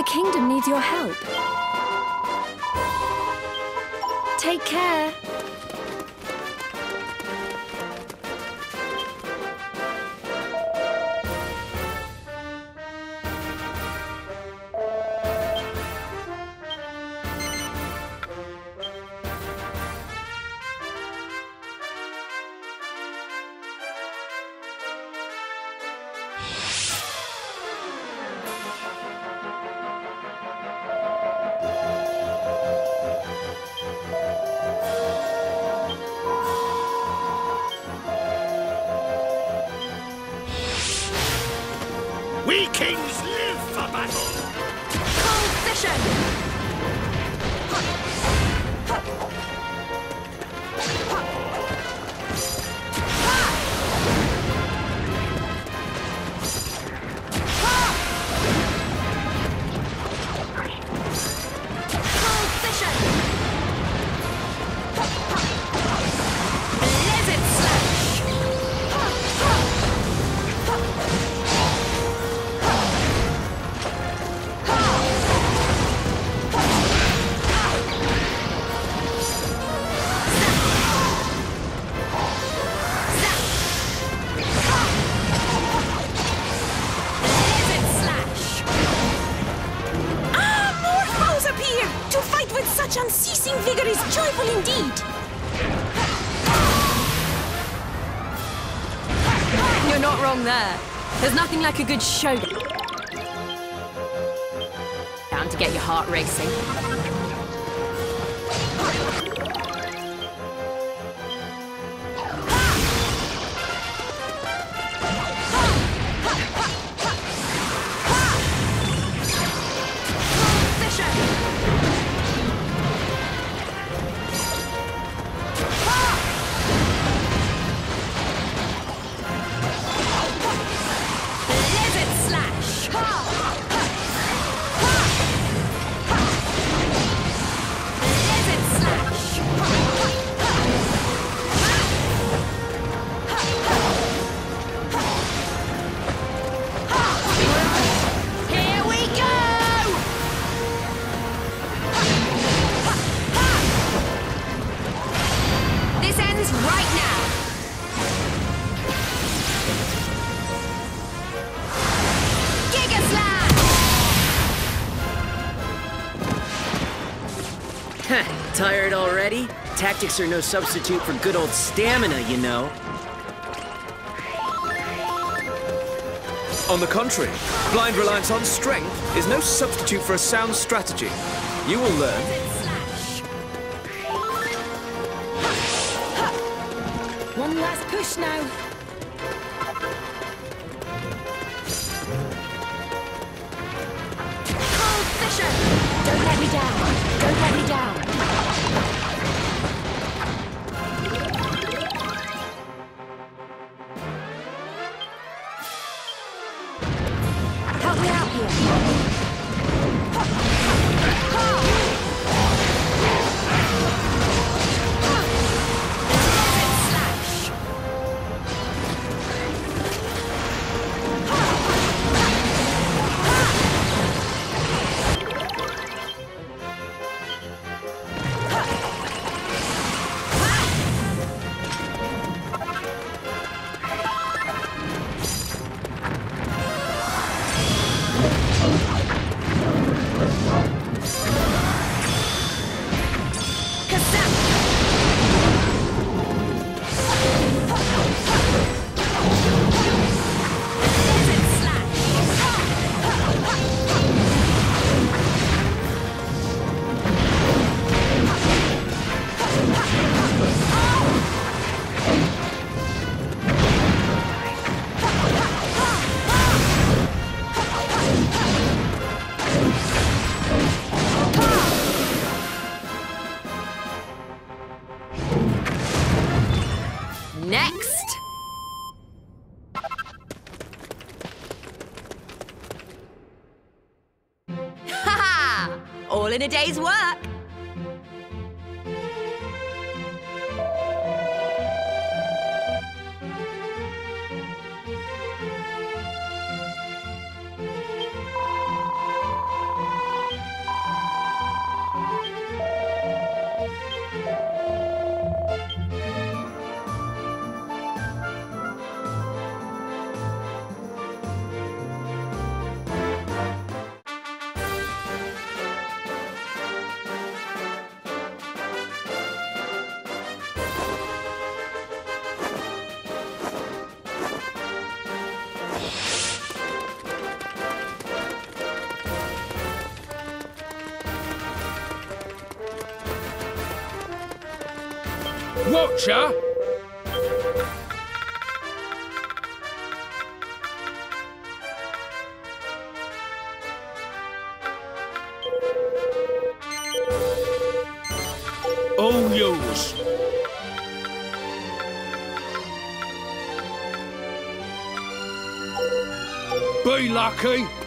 The kingdom needs your help. Take care. Nothing like a good show. Down to get your heart racing. Tactics are no substitute for good old stamina, you know. On the contrary, blind reliance on strength is no substitute for a sound strategy. You will learn. Day's work! Watcher! All yours. Be lucky.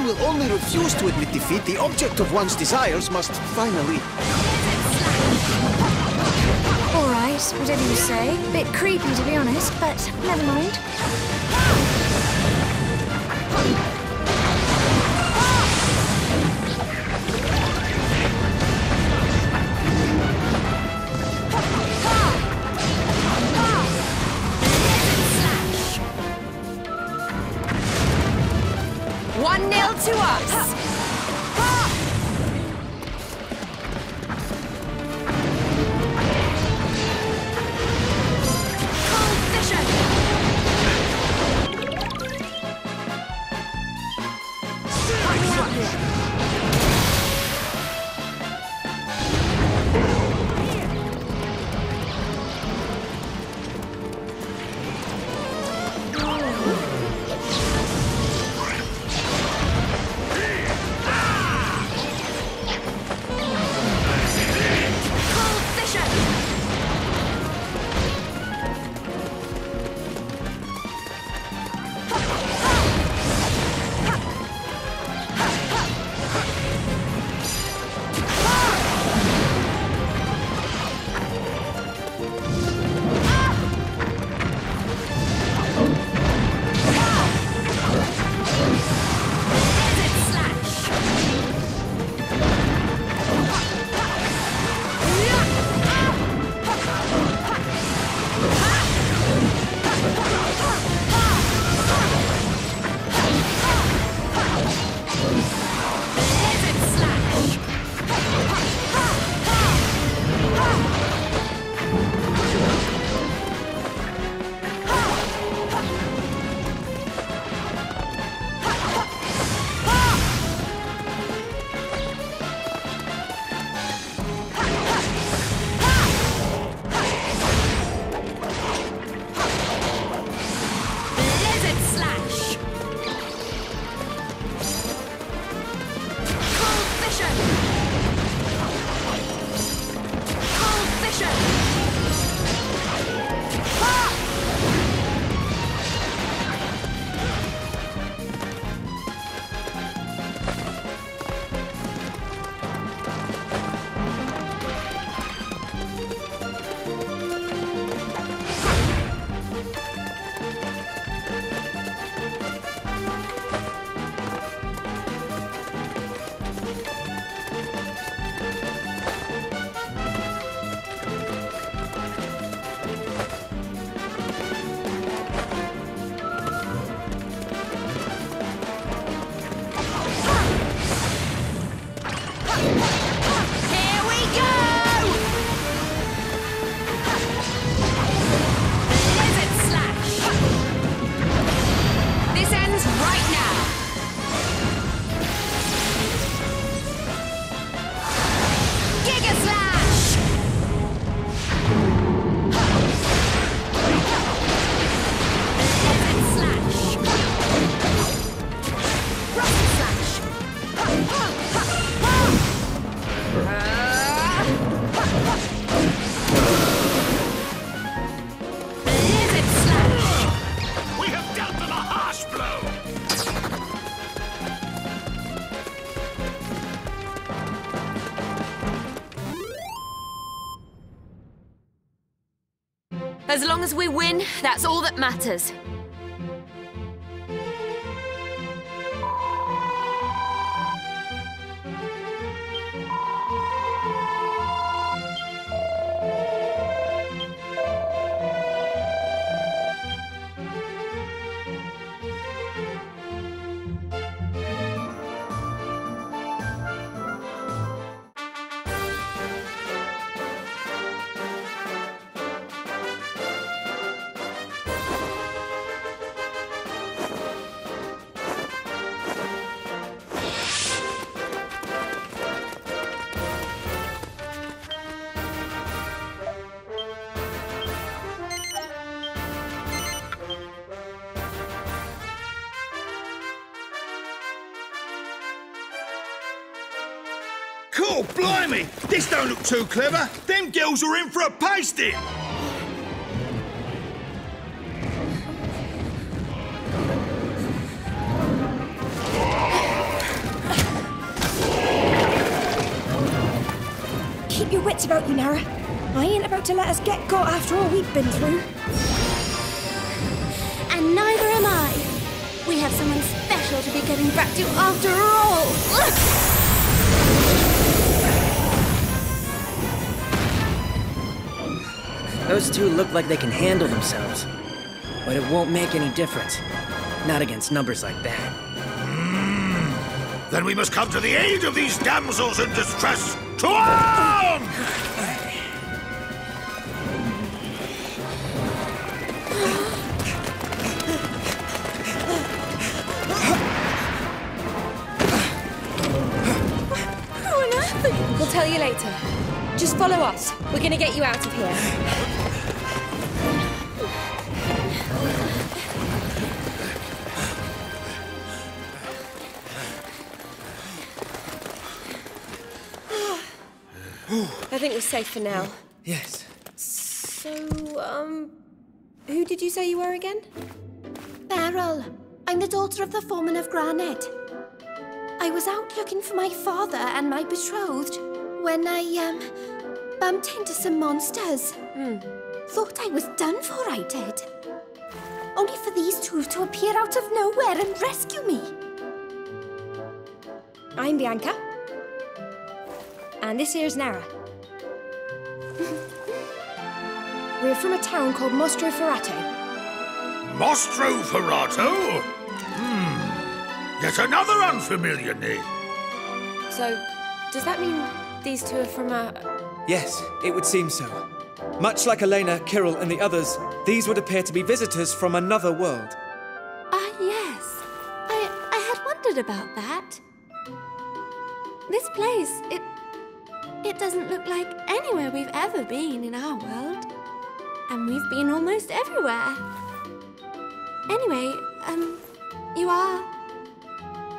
one will only refuse to admit defeat, the object of one's desires must finally... All right, whatever you say. Bit creepy, to be honest, but never mind. long as we win, that's all that matters. Cool, blimey! This don't look too clever. Them girls are in for a pasting. Keep your wits about you, Nera. I ain't about to let us get got after all we've been through. And neither am I. We have someone special to be getting back to after all. Those two look like they can handle themselves. But it won't make any difference. Not against numbers like that. Hmm. Then we must come to the aid of these damsels in distress. To arm! We'll tell you later. Just follow us. We're gonna get you out of here. Think we're safe for now. Yes. So, um, who did you say you were again? Beryl, I'm the daughter of the foreman of Granite. I was out looking for my father and my betrothed when I, um, bumped into some monsters. Thought I was done for, I did. Only for these two to appear out of nowhere and rescue me. I'm Bianca. And this here's Nera. We're from a town called Mostro Ferrato. Mostro Ferrato? Hmm. Yet another unfamiliar name. So, does that mean these two are from a. Yes, it would seem so. Much like Alena, Kiryl, and the others, these would appear to be visitors from another world. Ah, yes. I I had wondered about that. This place, it it doesn't look like anywhere we've ever been in our world. And we've been almost everywhere. Anyway, um, you are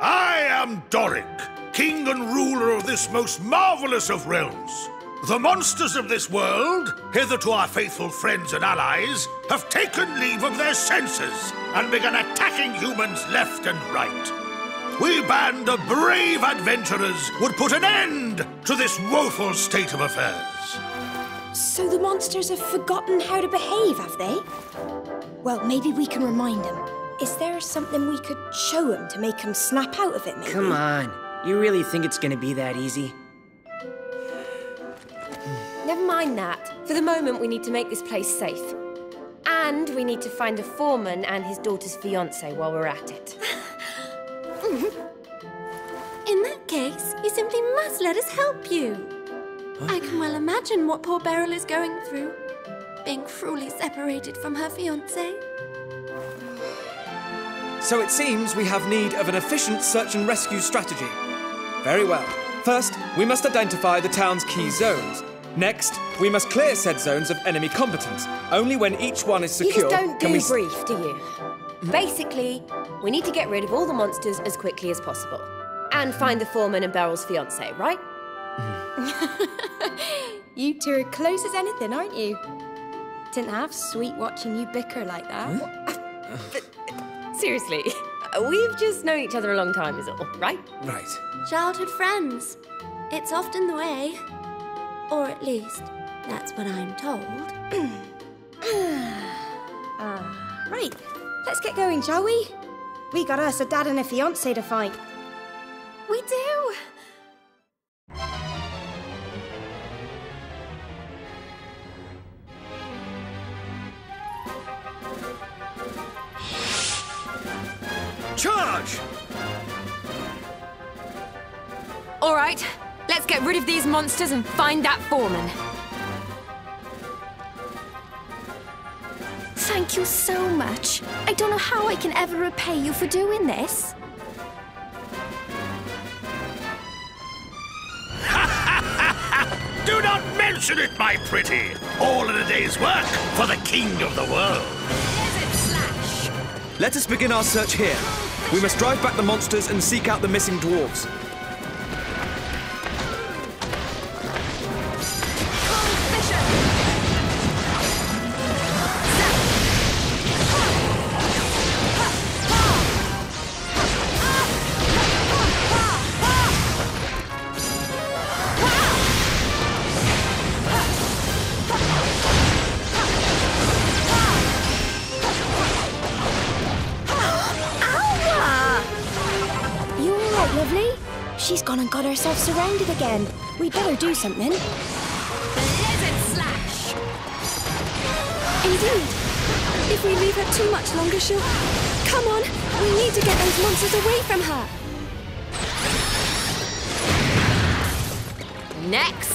I am Doric, king and ruler of this most marvelous of realms. The monsters of this world, hitherto our faithful friends and allies, have taken leave of their senses and begun attacking humans left and right. We band of brave adventurers would put an end to this woeful state of affairs. So the monsters have forgotten how to behave, have they? Well, maybe we can remind them. Is there something we could show them to make them snap out of it, maybe? Come on. You really think it's gonna be that easy? Never mind that. For the moment, we need to make this place safe. And we need to find a foreman and his daughter's fiance while we're at it. In that case, you simply must let us help you. I can well imagine what poor Beryl is going through. Being cruelly separated from her fiancé. So it seems we have need of an efficient search and rescue strategy. Very well. First, we must identify the town's key zones. Next, we must clear said zones of enemy combatants. Only when each one is You secure just don't do we. s- brief, do you? Basically, we need to get rid of all the monsters as quickly as possible. And find the foreman and Beryl's fiance, right? Hmm. you two are close as anything, aren't you? Didn't half sweet watching you bicker like that. Seriously, we've just known each other a long time, is all, right? Right. Childhood friends. It's often the way. Or at least, that's what I'm told. Ah, right, let's get going, shall we? We got us a dad and a fiance to fight. We do! Charge! All right, let's get rid of these monsters and find that foreman. Thank you so much. I don't know how I can ever repay you for doing this. Do not mention it, my pretty. All in a day's work for the king of the world. Let us begin our search here. We must drive back the monsters and seek out the missing dwarves. She's gone and got herself surrounded again. We'd better do something. Slash! Indeed. If we leave her too much longer, she'll. Come on! We need to get those monsters away from her! Next!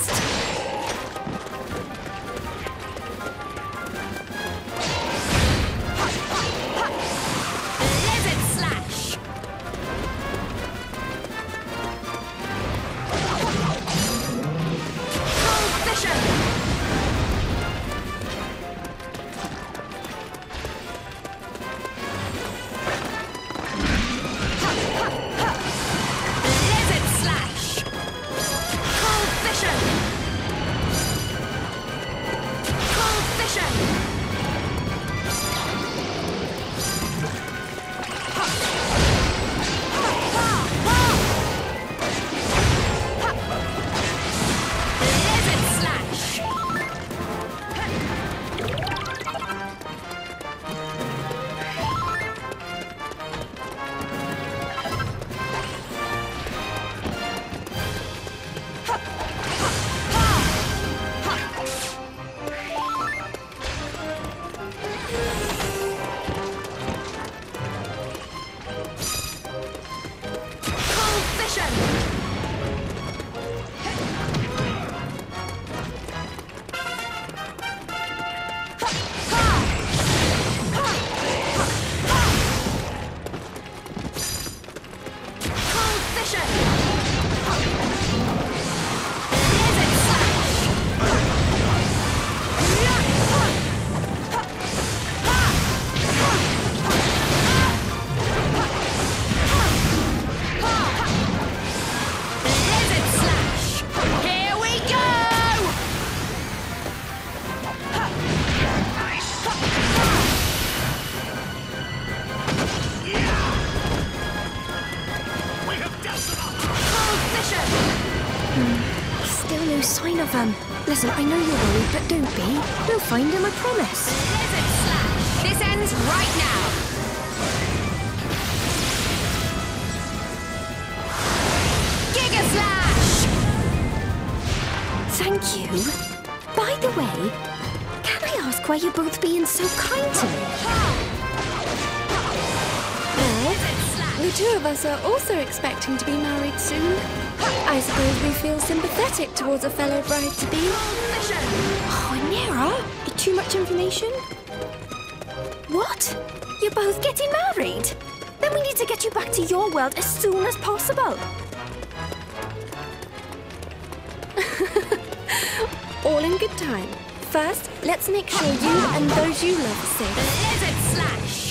So kind to me? Well, the two of us are also expecting to be married soon. I suppose we feel sympathetic towards a fellow bride-to-be. Oh, Nera, too much information? What? You're both getting married? Then we need to get you back to your world as soon as possible. All in good time. First, let's make sure you and those you love are safe. Lizard slash!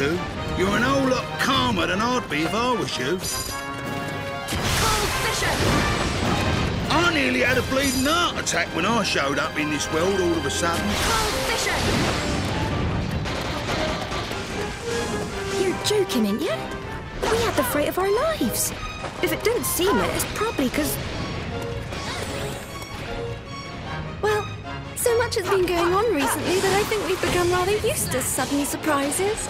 To you two. You're an whole lot calmer than I'd be if I was you. Cold Fisher! I nearly had a bleeding heart attack when I showed up in this world all of a sudden. Cold Fisher! You're joking, ain't you? We had the fright of our lives. If it didn't seem it, it's probably because. Well, so much has been going on recently that I think we've become rather used to sudden surprises.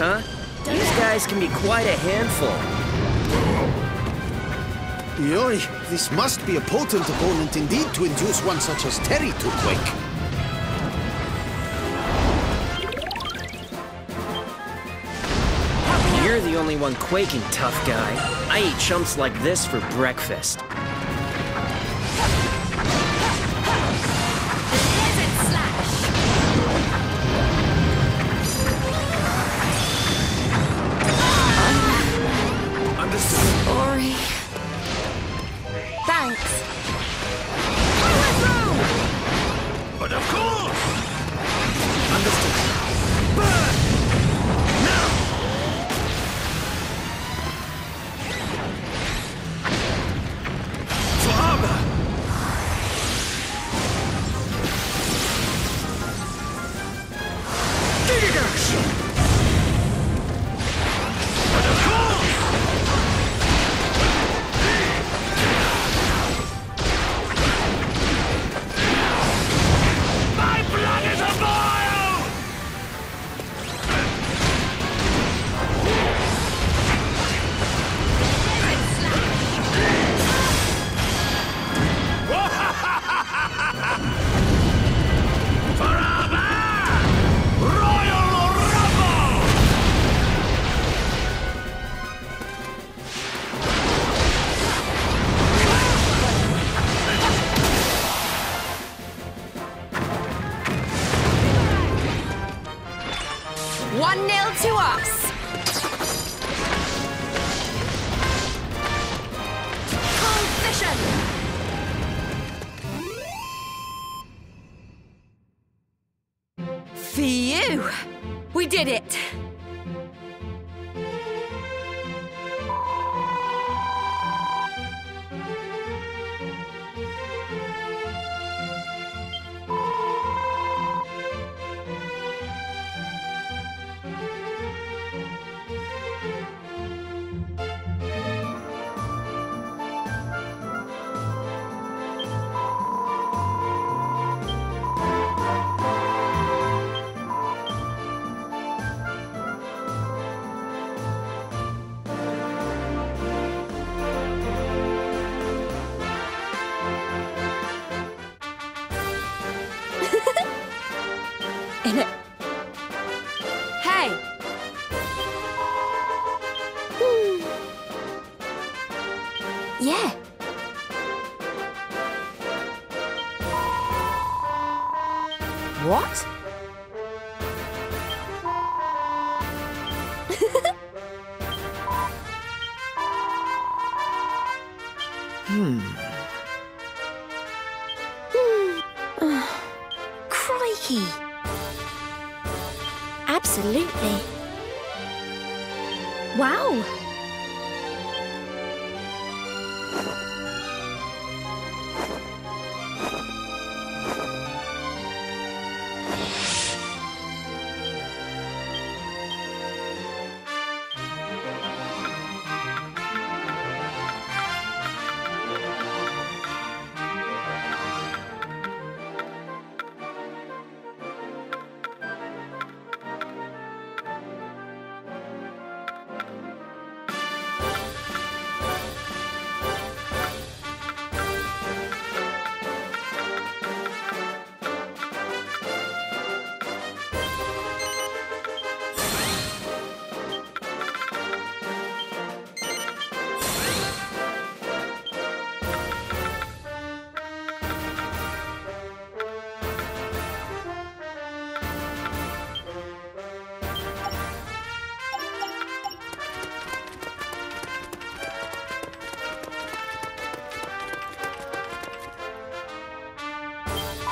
Huh? These guys can be quite a handful. Yori, this must be a potent opponent indeed to induce one such as Terry to quake. You're the only one quaking, tough guy. I eat chumps like this for breakfast.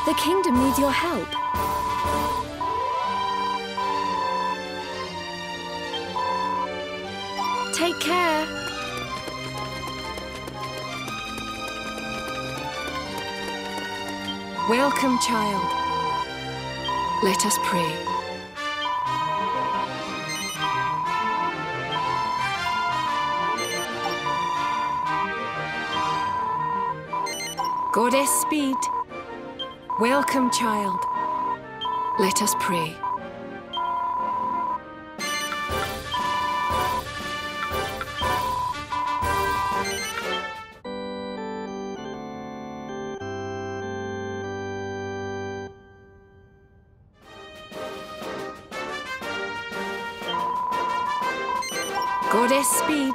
The kingdom needs your help. Take care. Welcome, child. Let us pray. Goddess speed welcome, child. Let us pray. Goddess Speed.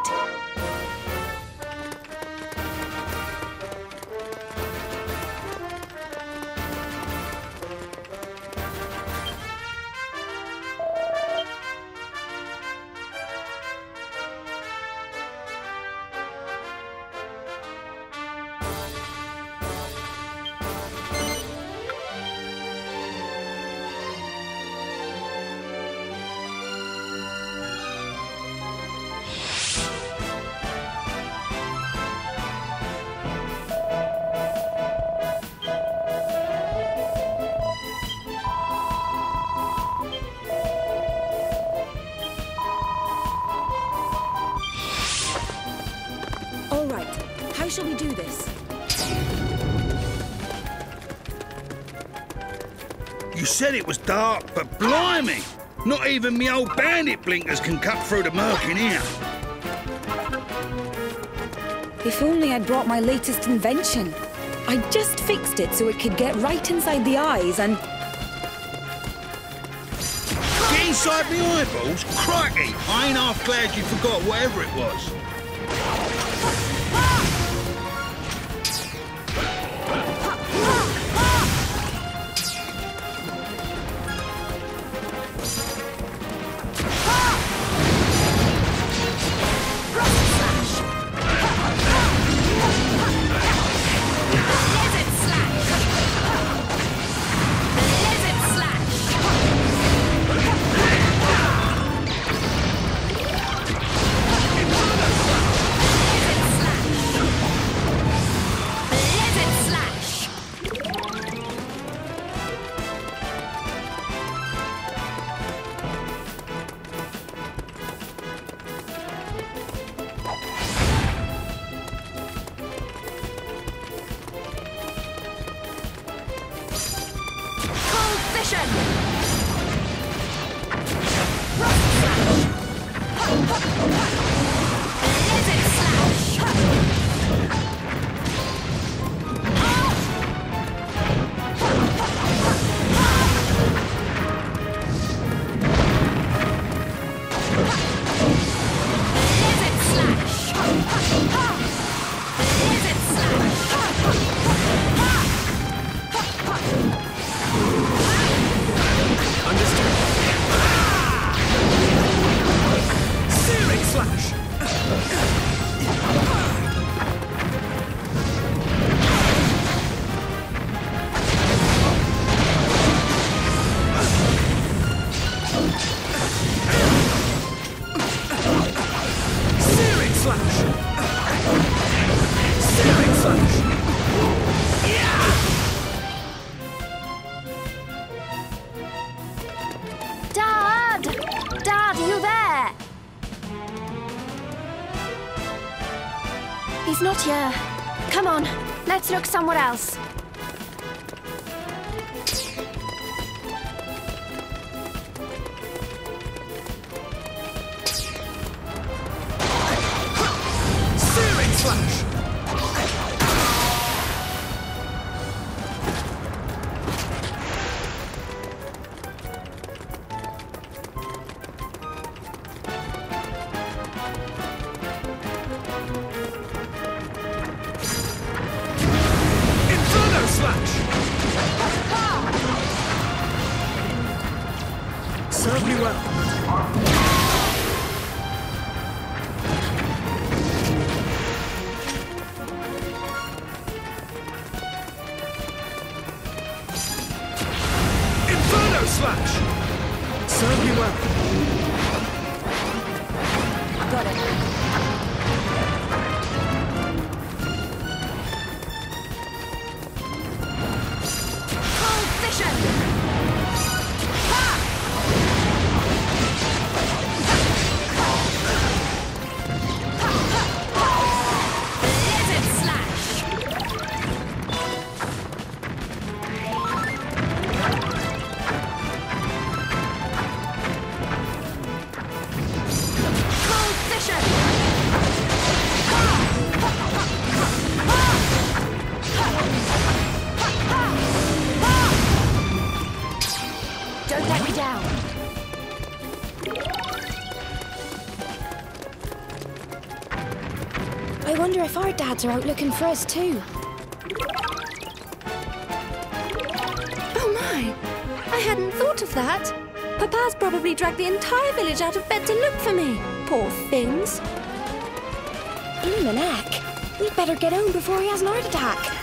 This? You said it was dark, but blimey! Not even me old bandit blinkers can cut through the murk in here. If only I'd brought my latest invention. I just fixed it so it could get right inside the eyes and... Get inside me eyeballs? Crikey! I ain't half glad you forgot whatever it was. Else. Are out looking for us too. Oh my! I hadn't thought of that. Papa's probably dragged the entire village out of bed to look for me. Poor things. Bloomin'. We'd better get home before he has an heart attack.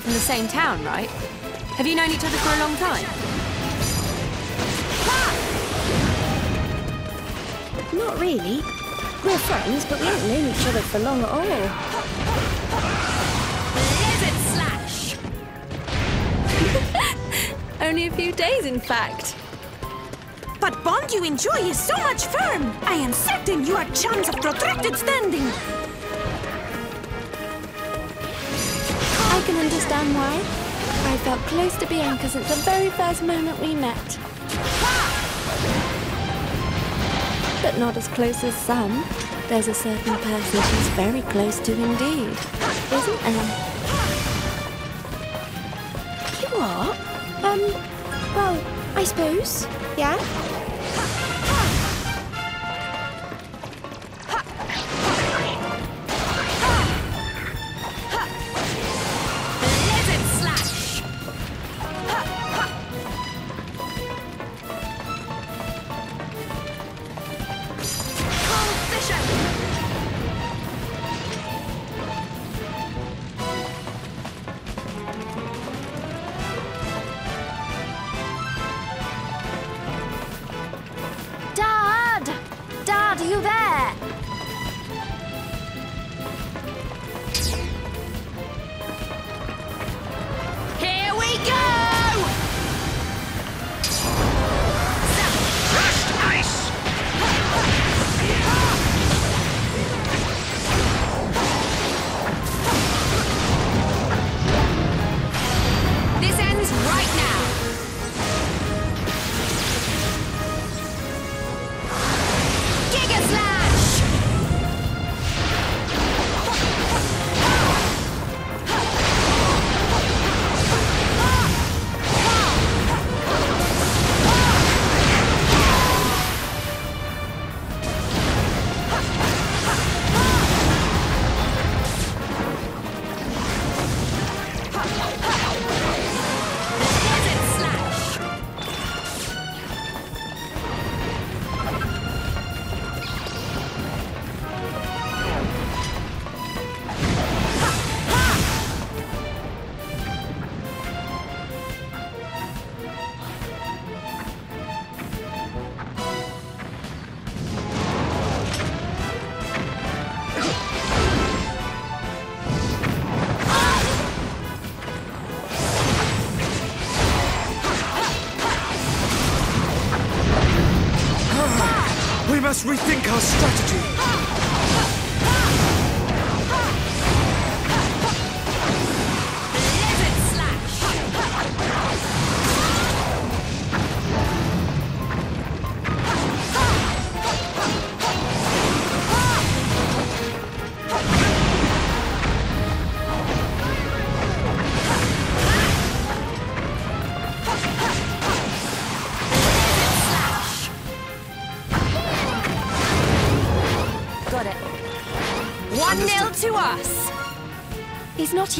Came here from the same town, right? Have you known each other for a long time? Not really. We're friends, but we haven't known each other for long at all. Slash! Only a few days, in fact. But bond you enjoy is so much firm. I am certain you are chums of protracted standing. Understand why. I felt close to Bianca since the very first moment we met. But not as close as some. There's a certain person she's very close to indeed, isn't there? You are? Um, well, I suppose. Yeah?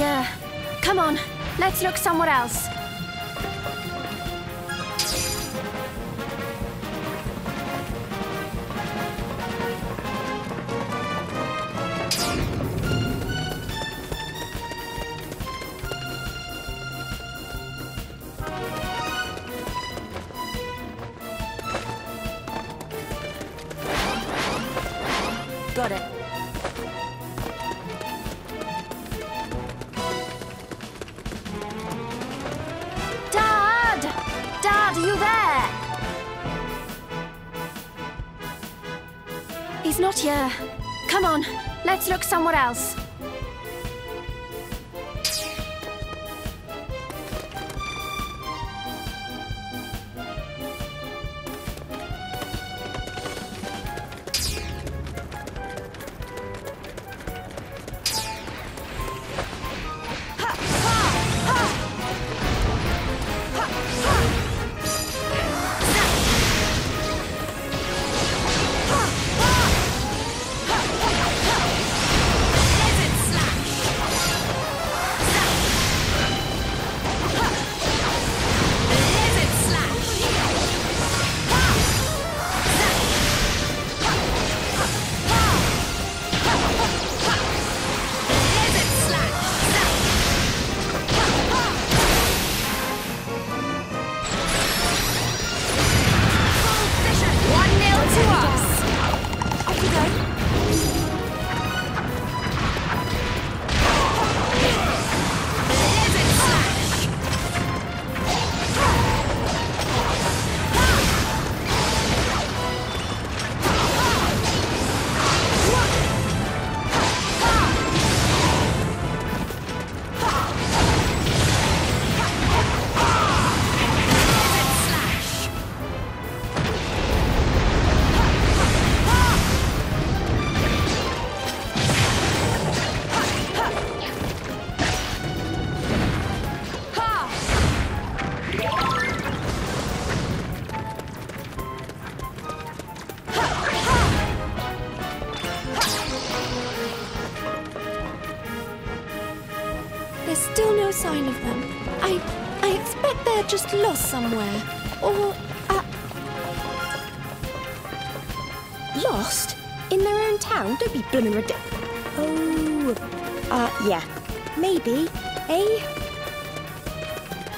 Here. Come on, let's look somewhere else. Not here. Come on, let's look somewhere else. Just lost somewhere. Or uh, Lost? In their own town? Don't be blooming ridiculous. Oh, uh, yeah. Maybe. Eh?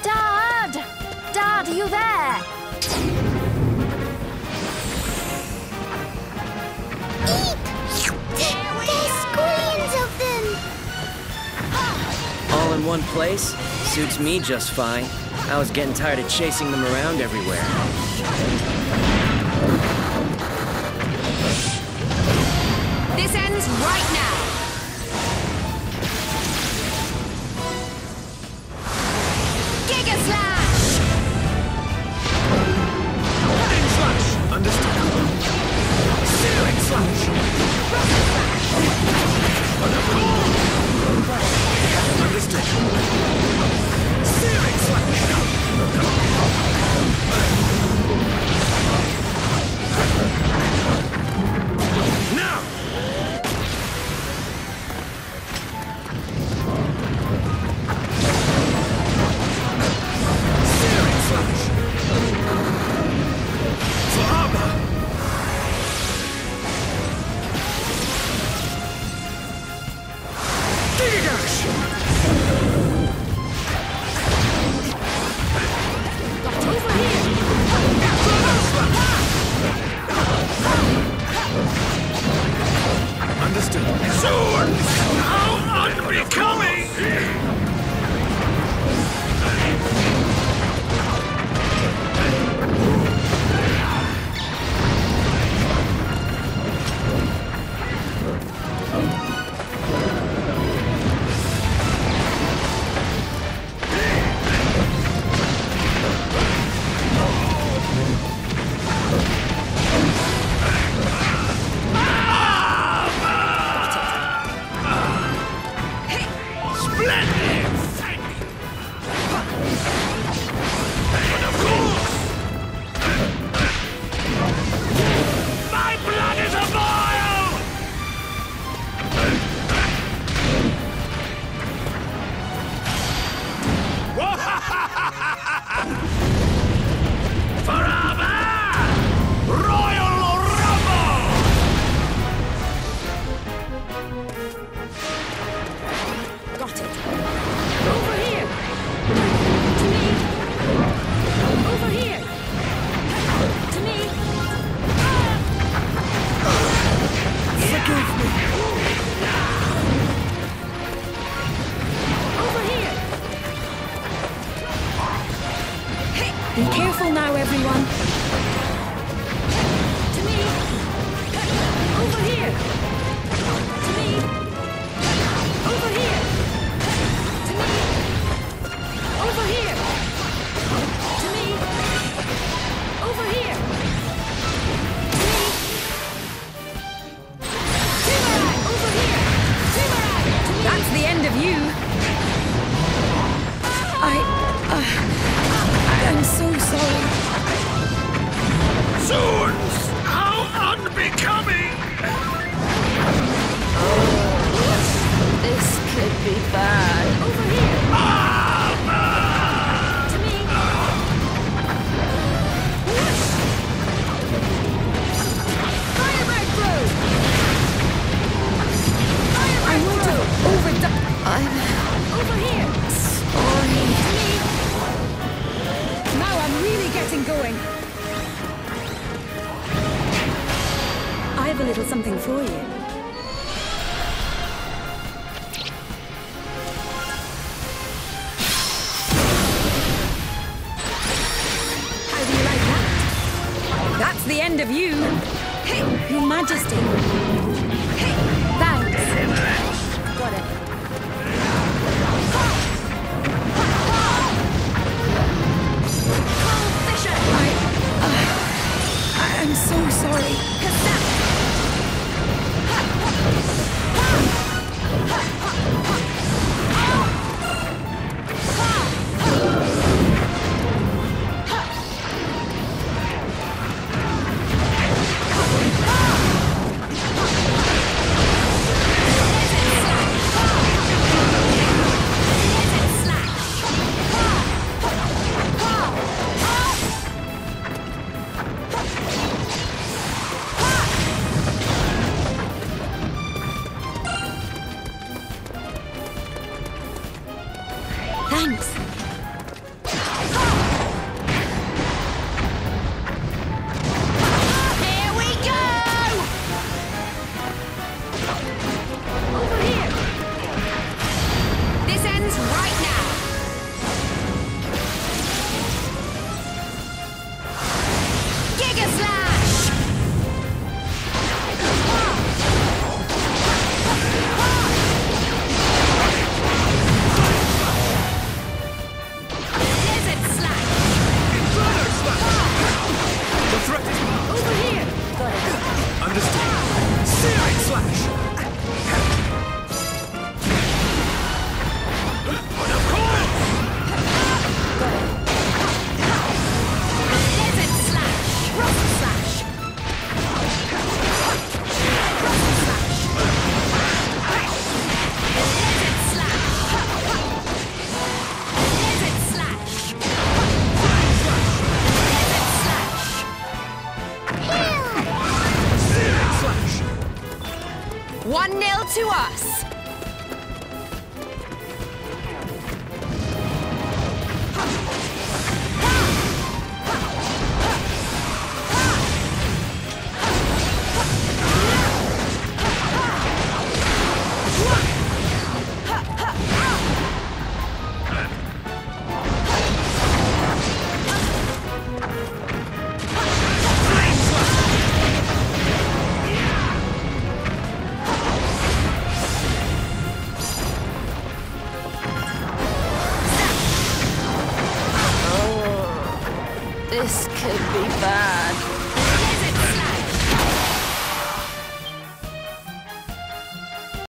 Dad! Dad, are you there? All in one place? Suits me just fine. I was getting tired of chasing them around everywhere. This ends right now.